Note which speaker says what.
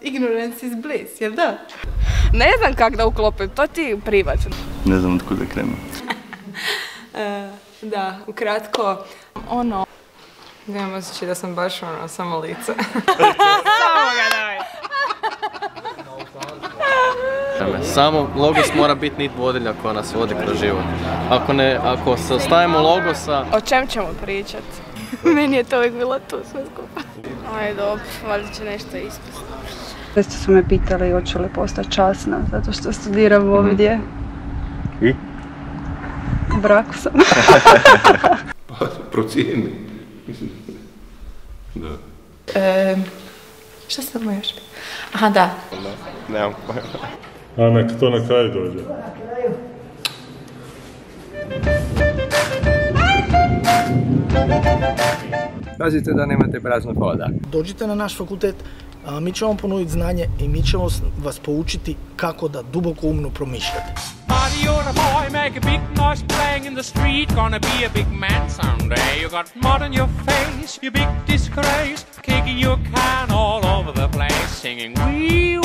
Speaker 1: ignorance is bliss, jel da?
Speaker 2: Ne znam kak da uklopim, to ti privatno.
Speaker 3: Ne znam od kuda krenem.
Speaker 1: E, da, ukratko,
Speaker 2: Ono,
Speaker 1: nemam osjećaj da sam baš ono, samo lice.
Speaker 4: Samo logos mora biti nit vodilja koja nas vodi kroz život. Ako ne, ako se ostavimo logosa,
Speaker 2: o čem ćemo pričat? Meni je to uvijek bilo tu sve skupa. Aj, dobro, valjda će nešto ispasti.
Speaker 5: Često su me pitali hoću li postati časna, zato što studiram ovdje.
Speaker 3: I?
Speaker 5: U braku sam.
Speaker 6: Pa, procijeni. Mislim, da.
Speaker 1: E, šta sam još? Aha, da.
Speaker 6: Nemam pojma.
Speaker 7: A nek to na kraju dođe.
Speaker 8: Pazite da nemate praznog hoda.
Speaker 9: Dođite na naš fakultet, a mi ćemo vam ponuditi znanje i mi ćemo vas poučiti kako da duboko umno promišljate.
Speaker 10: You're a boy, make a big noise playing in the street. Gonna be a big man someday. You got mud on your face, you big disgrace. Kicking your can all over the place, singing, We